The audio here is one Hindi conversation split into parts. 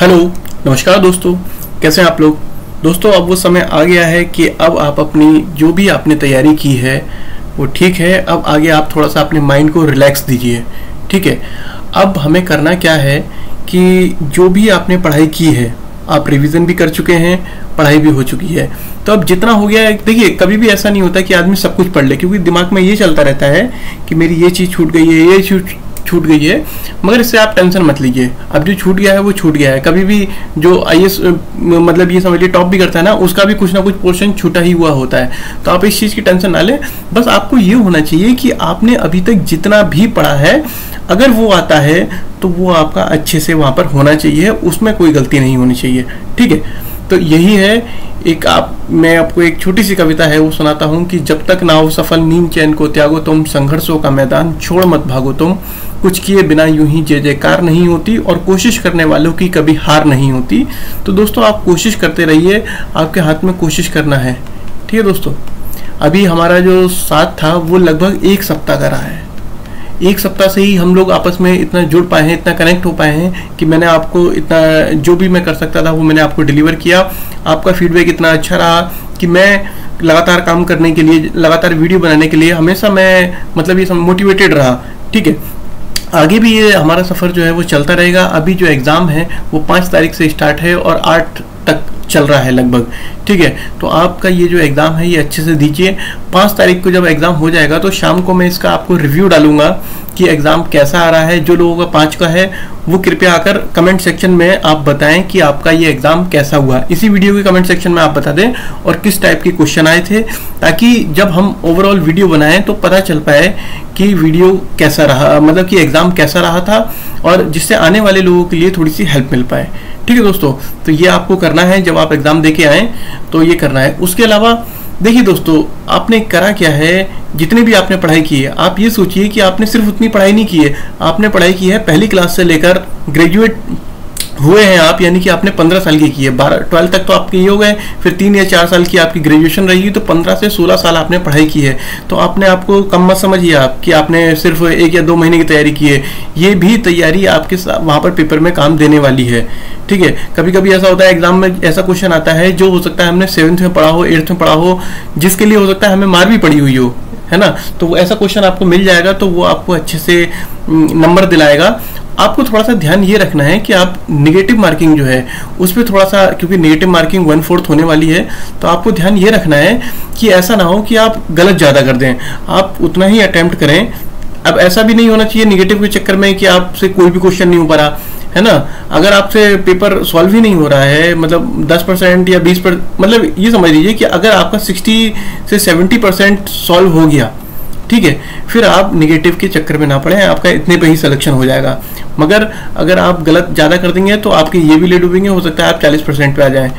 हेलो, नमस्कार दोस्तों। कैसे हैं आप लोग? दोस्तों, अब वो समय आ गया है कि अब आप अपनी जो भी आपने तैयारी की है, वो ठीक है। अब आगे आप थोड़ा सा अपने माइंड को रिलैक्स दीजिए। ठीक है? अब हमें करना क्या है कि जो भी आपने पढ़ाई की है, आप रिवीजन भी कर चुके हैं, पढ़ाई भी हो चुकी है। तो अब जितना हो गया है, देखिए, कभी भी ऐसा नहीं होता कि आदमी सब कुछ पढ़ ले, क्योंकि दिमाग में ये चलता रहता है कि मेरी ये चीज़ छूट गई है, ये चीज़ छूट गई है, मगर इससे आप टेंशन मत लीजिए। अब जो छूट गया है, वो छूट गया है। कभी भी जो आई मतलब ये समझिए टॉप भी करता है ना, उसका भी कुछ ना कुछ पोर्शन छूटा ही हुआ होता है। तो आप इस चीज़ की टेंशन ना लें। बस आपको ये होना चाहिए कि आपने अभी तक जितना भी पढ़ा है, अगर वो आता है तो वो आपका अच्छे से वहाँ पर होना चाहिए, उसमें कोई गलती नहीं होनी चाहिए। ठीक है? तो यही है, एक आप, मैं आपको एक छोटी सी कविता है, वो सुनाता हूँ कि जब तक ना हो सफल नींद चैन को त्यागो तुम, संघर्षों का मैदान छोड़ मत भागो तुम। कुछ किए बिना यूँ ही जय जयकार नहीं होती और कोशिश करने वालों की कभी हार नहीं होती। तो दोस्तों, आप कोशिश करते रहिए, आपके हाथ में कोशिश करना है। ठीक है दोस्तों, अभी हमारा जो साथ था, वो लगभग एक सप्ताह का रहा है। एक सप्ताह से ही हम लोग आपस में इतना जुड़ पाए हैं, इतना कनेक्ट हो पाए हैं कि मैंने आपको इतना, जो भी मैं कर सकता था वो मैंने आपको डिलीवर किया। आपका फीडबैक इतना अच्छा रहा कि मैं लगातार काम करने के लिए, लगातार वीडियो बनाने के लिए हमेशा मैं मतलब ये मोटिवेटेड रहा, ठीक है? आगे भी ये हमारा सफ़र जो है वो चलता रहेगा। अभी जो एग्ज़ाम है वो पाँच तारीख से स्टार्ट है और आठ तक चल रहा है लगभग। ठीक है? तो आपका ये जो एग्ज़ाम है, ये अच्छे से दीजिए। पाँच तारीख को जब एग्ज़ाम हो जाएगा तो शाम को मैं इसका आपको रिव्यू डालूँगा कि एग्ज़ाम कैसा आ रहा है, जो लोगों का पाँच का है, वो कृपया आकर कमेंट सेक्शन में आप बताएँ कि आपका ये एग्ज़ाम कैसा हुआ। इसी वीडियो के कमेंट सेक्शन में आप बता दें और किस टाइप के क्वेश्चन आए थे, ताकि जब हम ओवरऑल वीडियो बनाएँ तो पता चल पाए कि वीडियो कैसा रहा मतलब कि एग्ज़ाम कैसा रहा था, और जिससे आने वाले लोगों के लिए थोड़ी सी हेल्प मिल पाए। ठीक है दोस्तों तो ये आपको करना है, जब आप एग्ज़ाम दे के आए तो ये करना है। उसके अलावा, देखिए दोस्तों, आपने करा क्या है, जितनी भी आपने पढ़ाई की है, आप ये सोचिए कि आपने सिर्फ़ उतनी पढ़ाई नहीं की है, आपने पढ़ाई की है पहली क्लास से लेकर ग्रेजुएट हुए हैं आप, यानी कि आपने पंद्रह साल की की है। बारह ट्वेल्थ तक तो आपके ये हो गए, फिर तीन या चार साल की आपकी ग्रेजुएशन रहेगी तो पंद्रह से सोलह साल आपने पढ़ाई की है। तो आपने आपको कम मत समझिए आप कि आपने सिर्फ़ एक या दो महीने की तैयारी की है। ये भी तैयारी आपके वहाँ पर पेपर में काम देने वाली है। ठीक है? कभी कभी ऐसा होता है एग्ज़ाम में ऐसा क्वेश्चन आता है, जो हो सकता है हमने सेवन्थ में पढ़ा हो एट्थ में पढ़ा हो, जिसके लिए हो सकता है हमें मार भी पड़ी हुई हो, है ना? तो ऐसा क्वेश्चन आपको मिल जाएगा तो वो आपको अच्छे से नंबर दिलाएगा। आपको थोड़ा सा ध्यान ये रखना है कि आप निगेटिव मार्किंग जो है, उस पर थोड़ा सा, क्योंकि निगेटिव मार्किंग वन फोर्थ होने वाली है तो आपको ध्यान ये रखना है कि ऐसा ना हो कि आप गलत ज़्यादा कर दें। आप उतना ही अटैम्प्ट करें। अब ऐसा भी नहीं होना चाहिए निगेटिव के चक्कर में कि आपसे कोई भी क्वेश्चन नहीं हो पा रहा, है ना? अगर आपसे पेपर सॉल्व ही नहीं हो रहा है मतलब 10 परसेंट या 20 पर मतलब ये समझ लीजिए कि अगर आपका 60 से 70 परसेंट सॉल्व हो गया ठीक है, फिर आप निगेटिव के चक्कर में ना पड़े, आपका इतने पे ही सिलेक्शन हो जाएगा। मगर अगर आप गलत ज़्यादा कर देंगे तो आपके ये भी ले डूबेंगे हो सकता है आप 40 परसेंट पे आ जाएँ।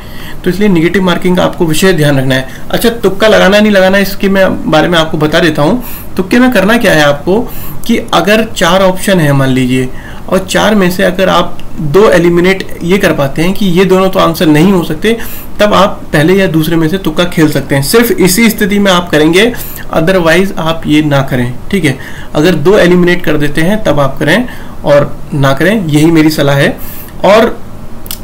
तो इसलिए निगेटिव मार्किंग का आपको विशेष ध्यान रखना है। अच्छा तुक्का लगाना, नहीं लगाना, इसके मैं बारे में आपको बता देता हूँ। तुक्के में करना क्या है आपको कि अगर चार ऑप्शन है, मान लीजिए और चार में से अगर आप दो एलिमिनेट ये कर पाते हैं कि ये दोनों तो आंसर नहीं हो सकते, तब आप पहले या दूसरे में से तुक्का खेल सकते हैं। सिर्फ़ इसी स्थिति में आप करेंगे अदरवाइज़ आप ये ना करें, ठीक है? अगर दो एलिमिनेट कर देते हैं, तब आप करें और ना करें, यही मेरी सलाह है। और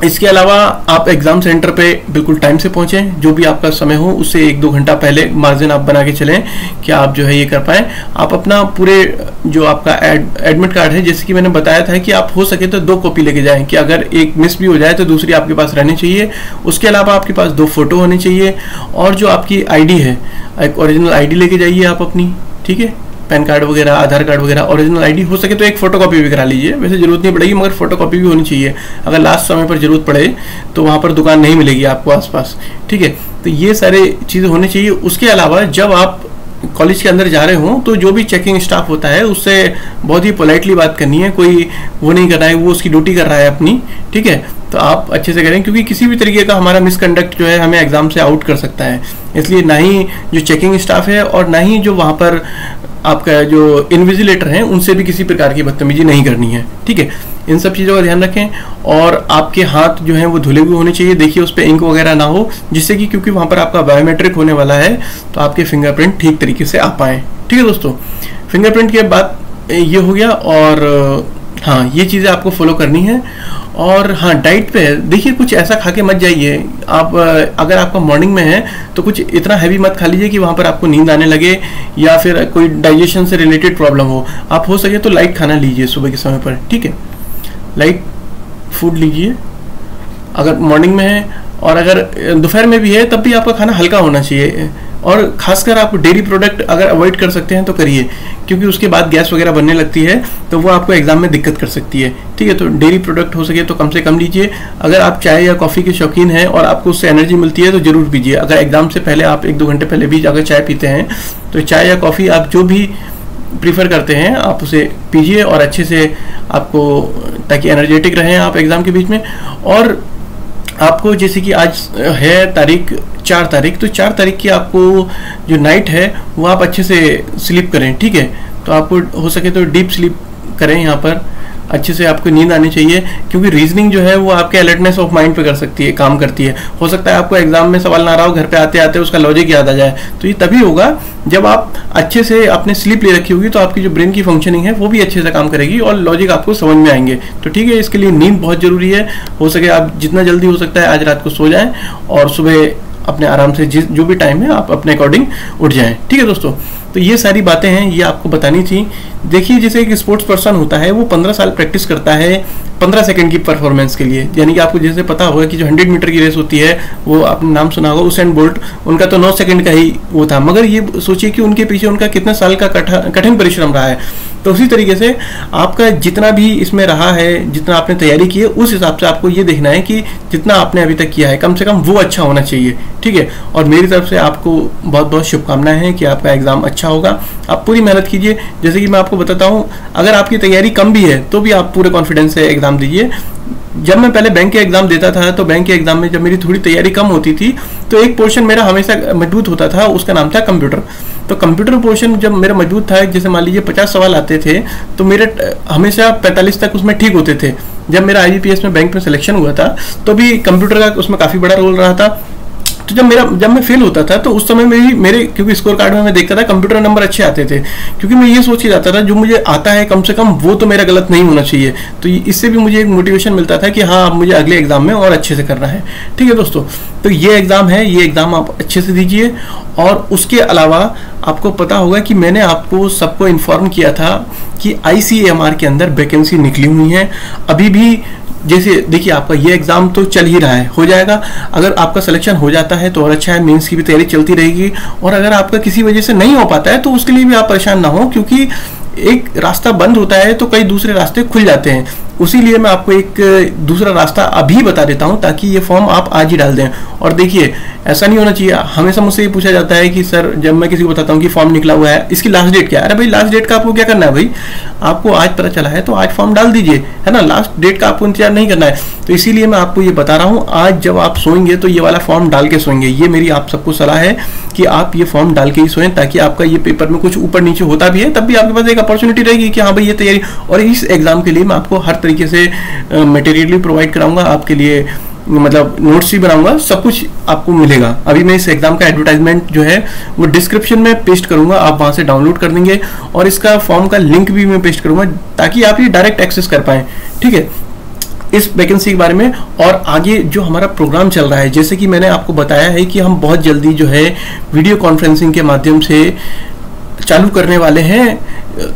इसके अलावा आप एग्ज़ाम सेंटर पे बिल्कुल टाइम से पहुंचें जो भी आपका समय हो उससे एक दो घंटा पहले मार्जिन आप बना के चलें कि आप जो है ये कर पाएँ। आप अपना पूरे जो आपका एड, एडमिट कार्ड है जैसे कि मैंने बताया था कि आप हो सके तो दो कॉपी लेके जाएँ कि अगर एक मिस भी हो जाए तो दूसरी आपके पास रहनी चाहिए। उसके अलावा आपके पास दो फ़ोटो होनी चाहिए और जो आपकी आईडी है एक ओरिजिनल आई लेके जाइए आप अपनी ठीक है? पैन कार्ड वगैरह, आधार कार्ड वगैरह ओरिजिनल आईडी हो सके तो एक फ़ोटो कॉपी भी करा लीजिए। वैसे ज़रूरत नहीं पड़ेगी, मगर फ़ोटो कॉपी भी होनी चाहिए। अगर लास्ट समय पर ज़रूरत पड़े तो वहाँ पर दुकान नहीं मिलेगी आपको आसपास। ठीक है? तो ये सारे चीज़ें होनी चाहिए। उसके अलावा जब आप कॉलेज के अंदर जा रहे हों तो जो भी चेकिंग स्टाफ होता है, उससे बहुत ही पोलाइटली बात करनी है। कोई वो नहीं कर रहा है, वो उसकी ड्यूटी कर रहा है अपनी। ठीक है? तो आप अच्छे से करें, क्योंकि किसी भी तरीके का हमारा मिसकंडक्ट जो है, हमें एग्ज़ाम से आउट कर सकता है। इसलिए ना ही जो चेकिंग स्टाफ है और ना ही जो वहाँ पर आपका जो इन्विजिलेटर हैं, उनसे भी किसी प्रकार की बदतमीजी नहीं करनी है। ठीक है? इन सब चीज़ों का ध्यान रखें और आपके हाथ जो हैं, वो धुले हुए होने चाहिए। देखिए उस पर इंक वगैरह ना हो, जिससे कि क्योंकि वहाँ पर आपका बायोमेट्रिक होने वाला है तो आपके फिंगरप्रिंट ठीक तरीके से आ पाएँ। ठीक है दोस्तों? फिंगरप्रिंट के बाद ये हो गया और हाँ ये चीज़ें आपको फॉलो करनी है। और हाँ डाइट पे देखिए, कुछ ऐसा खा के मत जाइए। आप अगर आपका मॉर्निंग में है तो कुछ इतना हैवी मत खा लीजिए कि वहाँ पर आपको नींद आने लगे या फिर कोई डाइजेशन से रिलेटेड प्रॉब्लम हो। आप हो सके तो लाइट खाना लीजिए सुबह के समय पर, ठीक है? लाइट फ़ूड लीजिए। अगर मॉर्निंग में है और अगर दोपहर में भी है, तब भी आपका खाना हल्का होना चाहिए। और खासकर आप डेयरी प्रोडक्ट अगर अवॉइड कर सकते हैं तो करिए, क्योंकि उसके बाद गैस वगैरह बनने लगती है तो वो आपको एग्ज़ाम में दिक्कत कर सकती है। ठीक है तो डेयरी प्रोडक्ट हो सके तो कम से कम लीजिए। अगर आप चाय या कॉफ़ी के शौकीन हैं और आपको उससे एनर्जी मिलती है तो ज़रूर पीजिए। अगर एग्ज़ाम से पहले आप एक दो घंटे पहले भी अगर चाय पीते हैं तो चाय या कॉफ़ी आप जो भी प्रीफर करते हैं, आप उसे पीजिए और अच्छे से आपको, ताकि एनर्जेटिक रहें आप एग्ज़ाम के बीच में। और आपको जैसे कि आज है तारीख, चार तारीख तो चार तारीख की आपको जो नाइट है, वो आप अच्छे से स्लीप करें, ठीक है? तो आपको हो सके तो डीप स्लीप करें यहाँ पर। अच्छे से आपको नींद आनी चाहिए, क्योंकि रीजनिंग जो है वो आपके अलर्टनेस ऑफ़ माइंड पे कर सकती है, काम करती है। हो सकता है आपको एग्ज़ाम में सवाल ना रहा हो, घर पे आते आते उसका लॉजिक याद आ जाए। तो ये तभी होगा, जब आप अच्छे से अपने स्लीप ले रखी होगी तो आपकी जो ब्रेन की फंक्शनिंग है, वो भी अच्छे से काम करेगी और लॉजिक आपको समझ में आएँगे। तो ठीक है, इसके लिए नींद बहुत ज़रूरी है। हो सके आप जितना जल्दी हो सकता है, आज रात को सो जाएँ और सुबह अपने आराम से जिस जो भी टाइम है, आप अपने अकॉर्डिंग उठ जाएँ। ठीक है दोस्तों? तो ये सारी बातें हैं, ये आपको बतानी थी। देखिए, जैसे एक स्पोर्ट्स पर्सन होता है, वो पंद्रह साल प्रैक्टिस करता है पंद्रह सेकंड की परफॉर्मेंस के लिए। यानी कि आपको जैसे पता होगा कि जो हंड्रेड मीटर की रेस होती है, वो आपने नाम सुना होगा उसेन बोल्ट उनका तो नौ सेकंड का ही वो था। मगर ये सोचिए कि उनके पीछे उनका कितने साल का कठिन परिश्रम रहा है। तो उसी तरीके से आपका जितना भी इसमें रहा है, जितना आपने तैयारी की है, उस हिसाब से आपको ये देखना है कि जितना आपने अभी तक किया है, कम से कम वो अच्छा होना चाहिए, ठीक है? और मेरी तरफ़ से आपको बहुत बहुत शुभकामनाएँ हैं कि आपका एग्ज़ाम अच्छा होगा। आप पूरी मेहनत कीजिए। जैसे कि मैं आपको बताता हूँ, अगर आपकी तैयारी कम भी है तो भी आप पूरे कॉन्फिडेंस से एग्ज़ाम दीजिए। जब मैं पहले बैंक के एग्ज़ाम देता था तो बैंक के एग्ज़ाम में जब मेरी थोड़ी तैयारी कम होती थी तो एक पोर्शन मेरा हमेशा मज़बूत होता था, उसका नाम था कंप्यूटर तो कंप्यूटर पोर्शन जब मेरा मज़बूत था, जैसे मान लीजिए पचास सवाल आते थे तो मेरे हमेशा पैंतालीस तक उसमें ठीक होते थे. जब मेरा आईबीपीएस में बैंक में सिलेक्शन हुआ था तो भी कंप्यूटर का उसमें काफ़ी बड़ा रोल रहा था. तो जब मेरा, जब मैं फेल होता था तो उस समय में भी मेरे, क्योंकि स्कोर कार्ड में मैं देखता था कंप्यूटर नंबर अच्छे आते थे। क्योंकि मैं ये सोच ही जाता था, जो मुझे आता है कम से कम, वो तो मेरा गलत नहीं होना चाहिए। तो इससे भी मुझे एक मोटिवेशन मिलता था कि हाँ अब मुझे अगले एग्ज़ाम में और अच्छे से करना है। ठीक है दोस्तों तो ये एग्ज़ाम है, ये एग्ज़ाम आप अच्छे से दीजिए। और उसके अलावा आपको पता होगा कि मैंने आपको सबको इन्फॉर्म किया था कि ICMR के अंदर वैकेंसी निकली हुई है। अभी भी जैसे देखिए, आपका ये एग्ज़ाम तो चल ही रहा है। हो जाएगा। अगर आपका सिलेक्शन हो जाता है तो और अच्छा है मेंस की भी तैयारी चलती रहेगी। और अगर आपका किसी वजह से नहीं हो पाता है तो उसके लिए भी आप परेशान ना हो, क्योंकि एक रास्ता बंद होता है तो कई दूसरे रास्ते खुल जाते हैं। उसी लिए मैं आपको एक दूसरा रास्ता अभी बता देता हूँ ताकि ये फॉर्म आप आज ही डाल दें। और देखिए, ऐसा नहीं होना चाहिए। हमेशा मुझसे ये पूछा जाता है कि, सर, जब मैं किसी को बताता हूँ कि फॉर्म निकला हुआ है, इसकी लास्ट डेट क्या है? अरे भाई, लास्ट डेट का आपको क्या करना है भाई? आपको आज पता चला है तो आज फॉर्म डाल दीजिए, है ना? लास्ट डेट का आपको इंतज़ार नहीं करना है। तो इसीलिए मैं आपको ये बता रहा हूँ, आज जब आप सोएँगे तो ये वाला फॉर्म डाल के सोएँगे। ये मेरी आप सबको सलाह है कि आप ये फॉर्म डाल के ही सोएँ ताकि आपका ये पेपर में कुछ ऊपर नीचे होता भी है, तब भी आपके पास एक अपॉर्चुनिटी रहेगी कि हाँ भाई, ये तैयारी। और इस एग्ज़ाम के लिए मैं आपको हर तरीके से मटेरियल प्रोवाइड कराऊँगा, आपके लिए मतलब नोट्स भी बनाऊँगा, सब कुछ आपको मिलेगा। अभी मैं इस एग्ज़ाम का एडवर्टाइजमेंट जो है, वो डिस्क्रिप्शन में पेस्ट करूँगा, आप वहाँ से डाउनलोड कर देंगे और इसका फॉर्म का लिंक भी मैं पेस्ट करूँगा, ताकि आप ये डायरेक्ट एक्सेस कर पाए, ठीक है? इस वैकेंसी के बारे में और आगे जो हमारा प्रोग्राम चल रहा है, जैसे कि मैंने आपको बताया है कि हम बहुत जल्दी जो है वीडियो कॉन्फ्रेंसिंग के माध्यम से चालू करने वाले हैं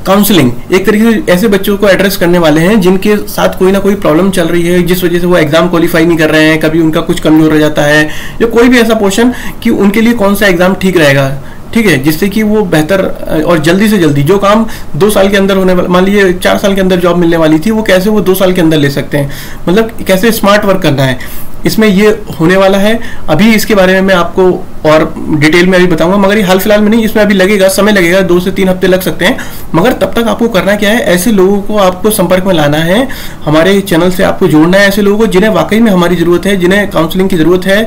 काउंसलिंग एक तरीके से ऐसे बच्चों को एड्रेस करने वाले हैं, जिनके साथ कोई ना कोई प्रॉब्लम चल रही है, जिस वजह से वो एग्ज़ाम क्वालिफाई नहीं कर रहे हैं, कभी उनका कुछ कमज़ोर हो जाता है, या कोई भी ऐसा पोर्शन कि उनके लिए कौन सा एग्ज़ाम ठीक रहेगा, ठीक है? जिससे कि वो बेहतर, और जल्दी से जल्दी, जो काम दो साल के अंदर होने वाला, मान लीजिए चार साल के अंदर जॉब मिलने वाली थी, वो कैसे वो दो साल के अंदर ले सकते हैं? मतलब कैसे स्मार्ट वर्क करना है? इसमें ये होने वाला है। अभी इसके बारे में मैं आपको और डिटेल में अभी बताऊँगा, मगर ये हाल फ़िलहाल में नहीं, इसमें अभी लगेगा, समय लगेगा, दो से तीन हफ़्ते लग सकते हैं। मगर तब तक आपको करना क्या है, ऐसे लोगों को आपको संपर्क में लाना है। हमारे चैनल से आपको जोड़ना है ऐसे लोगों को, जिन्हें वाकई में हमारी ज़रूरत है, जिन्हें काउंसलिंग की ज़रूरत है।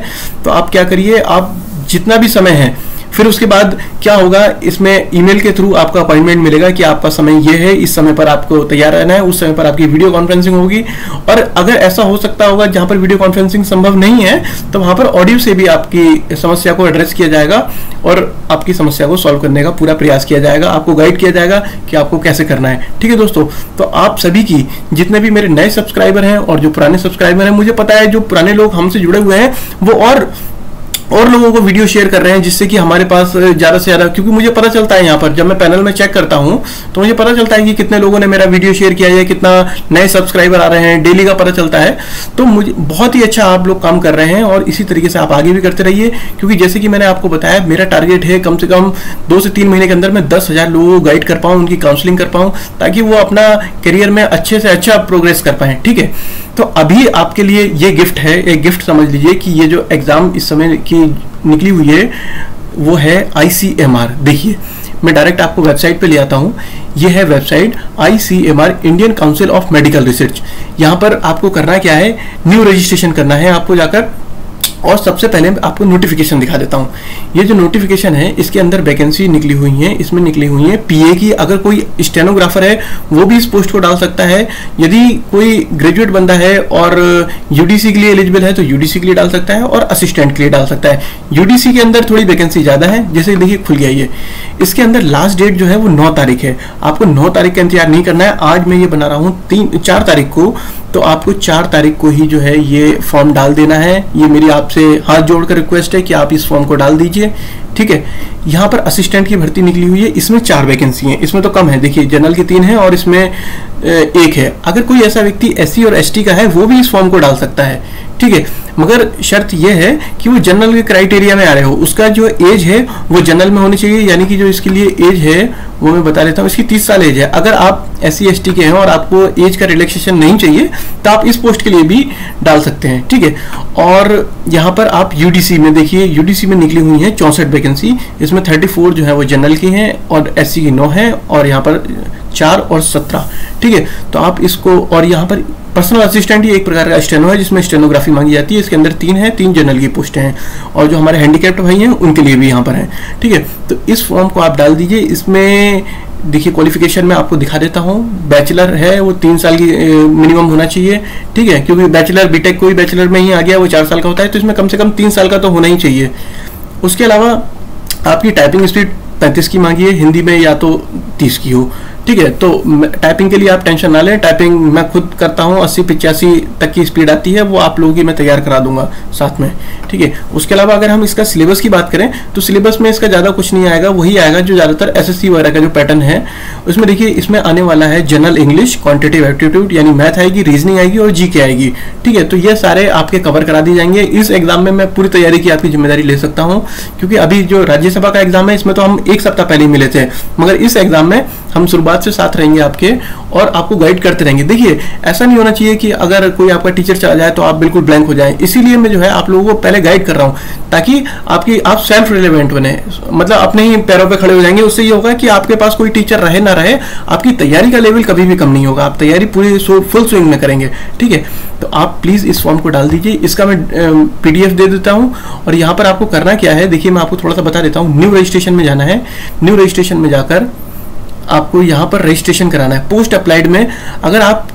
तो आप क्या करिए, आप जितना भी समय है फिर उसके बाद क्या होगा? इसमें ईमेल के थ्रू आपका अपॉइंटमेंट मिलेगा कि आपका समय ये है, इस समय पर आपको तैयार रहना है, उस समय पर आपकी वीडियो कॉन्फ्रेंसिंग होगी। और अगर ऐसा हो सकता होगा, जहाँ पर वीडियो कॉन्फ्रेंसिंग संभव नहीं है तो वहाँ पर ऑडियो से भी आपकी समस्या को एड्रेस किया जाएगा और आपकी समस्या को सॉल्व करने का पूरा प्रयास किया जाएगा। आपको गाइड किया जाएगा कि आपको कैसे करना है। ठीक है दोस्तों तो आप सभी की जितने भी मेरे नए सब्सक्राइबर हैं और जो पुराने सब्सक्राइबर हैं, मुझे पता है जो पुराने लोग हमसे जुड़े हुए हैं, वो और और लोगों को वीडियो शेयर कर रहे हैं जिससे कि हमारे पास ज़्यादा से ज़्यादा, क्योंकि मुझे पता चलता है यहाँ पर, जब मैं पैनल में चेक करता हूँ तो मुझे पता चलता है कि कितने लोगों ने मेरा वीडियो शेयर किया है, कितना नए सब्सक्राइबर आ रहे हैं डेली का पता चलता है। तो मुझे, बहुत ही अच्छा आप लोग काम कर रहे हैं और इसी तरीके से आप आगे भी करते रहिए, क्योंकि जैसे कि मैंने आपको बताया, मेरा टारगेट है कम से कम दो से तीन महीने के अंदर मैं दस हज़ार लोगों को गाइड कर पाऊँ, उनकी काउंसलिंग कर पाऊँ, ताकि वो अपना करियर में अच्छे से अच्छा प्रोग्रेस कर पाए, ठीक है? तो अभी आपके लिए ये गिफ्ट है एक गिफ्ट समझ लीजिए कि ये जो एग्ज़ाम इस समय की निकली हुई है, वो है आईसीएमआर देखिए, मैं डायरेक्ट आपको वेबसाइट पे ले आता हूँ। ये है website I C M R Indian Council of Medical Research. यहाँ पर आपको करना क्या है, न्यू रजिस्ट्रेशन करना है आपको जाकर। और सबसे पहले आपको नोटिफिकेशन दिखा देता हूँ। ये जो नोटिफिकेशन है, इसके अंदर वैकेंसी निकली हुई है, इसमें निकली हुई है पीए की। अगर कोई स्टेनोग्राफर है, वो भी इस पोस्ट को डाल सकता है। यदि कोई ग्रेजुएट बंदा है और यूडीसी के लिए एलिजिबल है तो यूडीसी के लिए डाल सकता है और असिस्टेंट के लिए डाल सकता है। यूडीसी के अंदर थोड़ी वैकेंसी ज़्यादा है, जैसे देखिए खुल गया ये। इसके अंदर लास्ट डेट जो है, वो नौ तारीख है। आपको नौ तारीख का इंतज़ार नहीं करना है। आज मैं ये बना रहा हूँ, तीन, चार तारीख को तो आपको चार तारीख को ही जो है ये फॉर्म डाल देना है। ये मेरी आपसे हाथ जोड़कर रिक्वेस्ट है कि आप इस फॉर्म को डाल दीजिए। ठीक है? यहाँ पर असिस्टेंट की भर्ती निकली हुई है, इसमें चार वैकेंसी हैं। इसमें तो कम है, देखिए जनरल की तीन है और इसमें एक है। अगर कोई ऐसा व्यक्ति एस और एसटी का है, वो भी इस फॉर्म को डाल सकता है, ठीक है? मगर शर्त यह है कि वो जनरल के क्राइटेरिया में आ रहे हो। उसका जो एज है, वो जनरल में होनी चाहिए, यानी कि जो इसके लिए एज है, वो मैं बता देता हूँ, इसकी तीस साल एज है। अगर आप एस सी के हैं और आपको एज का रिलैक्सेशन नहीं चाहिए तो आप इस पोस्ट के लिए भी डाल सकते हैं, ठीक है? और यहाँ पर आप यूडीसी में देखिए यूडीसी में निकली हुई है, चौंसठ वैकेंसी इसमें थर्टी फोर जो है वो जनरल की हैं और एस की नौ है और यहाँ पर चार और सत्रह। ठीक है? तो आप इसको और यहाँ पर पर्सनल असिस्टेंट ही एक प्रकार का स्टेनो है जिसमें स्टेनोग्राफी मांगी जाती है। इसके अंदर तीन है, तीन जनरल की पोस्टें हैं और जो हमारे हैंडीकेप्ट भाई हैं, उनके लिए भी यहाँ पर हैं। ठीक है? तो इस फॉर्म को आप डाल दीजिए। इसमें देखिए क्वालिफिकेशन में आपको दिखा देता हूँ। बैचलर है, वो तीन साल की मिनिमम होना चाहिए। ठीक है? क्योंकि बैचलर बीटेक कोई बैचलर में ही आ गया, वो चार साल का होता है तो इसमें कम से कम तीन साल का तो होना ही चाहिए। उसके अलावा आपकी टाइपिंग स्पीड पैंतीस की मांगी है हिंदी में या तो तीस की हो। ठीक है तो टाइपिंग के लिए आप टेंशन ना लें। टाइपिंग मैं खुद करता हूँ, अस्सी पिचासी तक की स्पीड आती है, वो आप लोगों की मैं तैयार करा दूँगा साथ में। ठीक है, उसके अलावा अगर हम इसका सिलेबस की बात करें तो सिलेबस में इसका ज़्यादा कुछ नहीं आएगा, वही आएगा जो ज़्यादातर एसएससी वगैरह का जो पैटर्न है। उसमें देखिए, इसमें आने वाला है जनरल इंग्लिश क्वान्टिटिव एप्टीट्यूड यानी मैथ आएगी रीजनिंग आएगी और जी आएगी। ठीक है तो ये सारे आपके कवर करा दिए जाएँगे। इस एग्ज़ाम में मैं पूरी तैयारी की आपकी ज़िम्मेदारी ले सकता हूँ, क्योंकि अभी जो राज्यसभा का एग्ज़ाम है, इसमें तो हम एक सप्ताह पहले ही मिले थे। मगर इस एग्ज़ाम में हम शुरुआत से साथ रहेंगे आपके और आपको गाइड करते रहेंगे। देखिए, ऐसा नहीं होना चाहिए कि अगर कोई आपका टीचर चला जाए तो आप बिल्कुल ब्लैंक हो जाए। इसीलिए मैं जो है आप लोगों को पहले गाइड कर रहा हूँ ताकि आपकी, आप सेल्फ रिलेवेंट बने। मतलब अपने ही पैरों पर खड़े हो जाएँगे। उससे ये होगा कि आपके पास कोई टीचर रहे ना रहे, आपकी तैयारी का लेवल कभी भी कम नहीं होगा। आप तैयारी पूरी फुल स्विंग में करेंगे। ठीक है? तो आप प्लीज़ इस फॉर्म को डाल दीजिए। इसका मैं पीडीएफ दे देता हूँ और यहाँ पर आपको करना क्या है? देखिए, मैं आपको थोड़ा सा बता देता हूँ। न्यू रजिस्ट्रेशन में जाना है। न्यू रजिस्ट्रेशन में जाकर आपको यहाँ पर रजिस्ट्रेशन कराना है। पोस्ट अप्लाइड में अगर आप,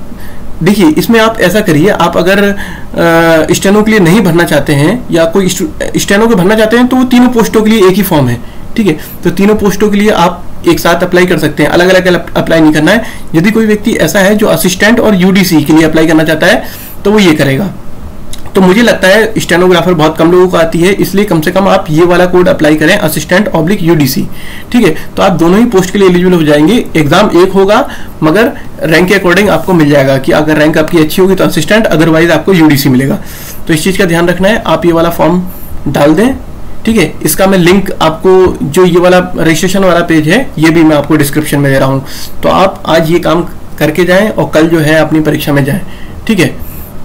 देखिए, इसमें आप ऐसा करिए, आप अगर स्टेनो के लिए नहीं भरना चाहते हैं या कोई स्टेनो के भरना चाहते हैं तो वो तीनों पोस्टों के लिए एक ही फॉर्म है, ठीक है? तो तीनों पोस्टों के लिए आप एक साथ अप्लाई कर सकते हैं। अलग अलग अप्लाई नहीं करना है। यदि कोई व्यक्ति ऐसा है जो असिस्टेंट और यूडीसी के लिए अप्लाई करना चाहता है तो वो ये करेगा। तो मुझे लगता है स्टेनोग्राफर बहुत कम लोगों को आती है, इसलिए कम से कम आप ये वाला कोड अप्लाई करें, असिस्टेंट ऑब्लिक यूडीसी ठीक है? तो आप दोनों ही पोस्ट के लिए एलिजिबल हो जाएँगे। एग्ज़ाम एक होगा, मगर रैंक के अकॉर्डिंग आपको मिल जाएगा कि अगर रैंक आपकी अच्छी होगी तो असिस्टेंट अदरवाइज़ आपको यूडीसी मिलेगा। तो इस चीज़ का ध्यान रखना है, आप ये वाला फॉर्म डाल दें। ठीक है? इसका मैं लिंक आपको, जो ये वाला रजिस्ट्रेशन वाला पेज है, ये भी मैं आपको डिस्क्रिप्शन में दे रहा हूँ। तो आप आज ये काम करके जाएँ और कल जो है अपनी परीक्षा में जाएँ। ठीक है?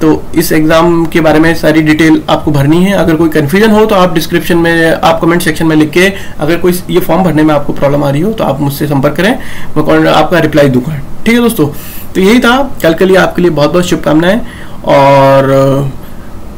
तो इस एग्ज़ाम के बारे में सारी डिटेल आपको भरनी है। अगर कोई कन्फ्यूज़न हो तो आप डिस्क्रिप्शन में, आप कमेंट सेक्शन में लिख के, अगर कोई ये फॉर्म भरने में आपको प्रॉब्लम आ रही हो तो आप मुझसे संपर्क करें। मैं आपका रिप्लाई दूँगा। ठीक है दोस्तों तो यही था। कल के लिए आपके लिए बहुत बहुत शुभकामनाएँ और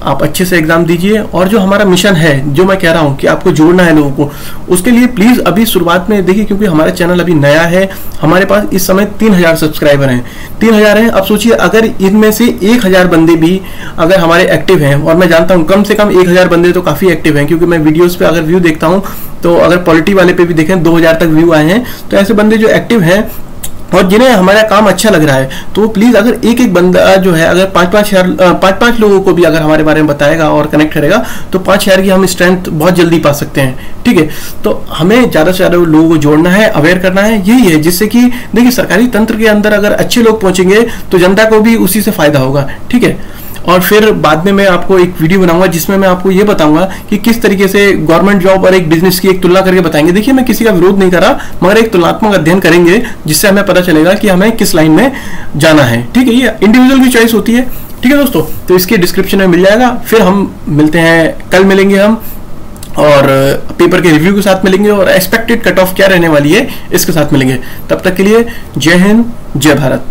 आप अच्छे से एग्ज़ाम दीजिए और जो हमारा मिशन है, जो मैं कह रहा हूँ कि आपको जोड़ना है लोगों को, उसके लिए प्लीज़ अभी शुरुआत में देखिए क्योंकि हमारा चैनल अभी नया है, हमारे पास इस समय तीन हज़ार सब्सक्राइबर हैं। तीन हज़ार हैं, अब सोचिए अगर इनमें से एक हज़ार बंदे भी अगर हमारे एक्टिव हैं, और मैं जानता हूँ कम से कम एक हज़ार बंदे तो काफ़ी एक्टिव हैं, क्योंकि मैं वीडियोज़ पे अगर व्यू देखता हूँ तो अगर पॉलिटी वाले पे भी देखें, दो हज़ार तक व्यू आए हैं तो ऐसे बंदे जो एक्टिव हैं और जिन्हें हमारा काम अच्छा लग रहा है तो प्लीज़ अगर एक एक बंदा जो है, अगर पाँच पाँच हज़ार पाँच पाँच लोगों को भी अगर हमारे बारे में बताएगा और कनेक्ट करेगा तो पाँच हज़ार की हम स्ट्रेंथ बहुत जल्दी पा सकते हैं, ठीक है? तो हमें ज़्यादा से ज़्यादा लोगों को जोड़ना है अवेयर करना है, यही है, जिससे कि देखिए सरकारी तंत्र के अंदर अगर अच्छे लोग पहुँचेंगे तो जनता को भी उसी से फ़ायदा होगा, ठीक है? और फिर बाद में मैं आपको एक वीडियो बनाऊँगा जिसमें मैं आपको ये बताऊँगा कि किस तरीके से गवर्नमेंट जॉब और एक बिज़नेस की एक तुलना करके बताएँगे। देखिए, मैं किसी का विरोध नहीं कर मगर एक तुलनात्मक अध्ययन करेंगे, जिससे हमें पता चलेगा कि हमें किस लाइन में जाना है। ठीक है, ये इंडिविजुअल की चॉइस होती है। ठीक है दोस्तों तो इसके डिस्क्रिप्शन में मिल जाएगा। फिर हम मिलते हैं, कल मिलेंगे हम, और पेपर के रिव्यू के साथ मिलेंगे, और एक्सपेक्टेड कट ऑफ़ क्या रहने वाली है, इसके साथ मिलेंगे। तब तक के लिए जय हिंद, जय भारत।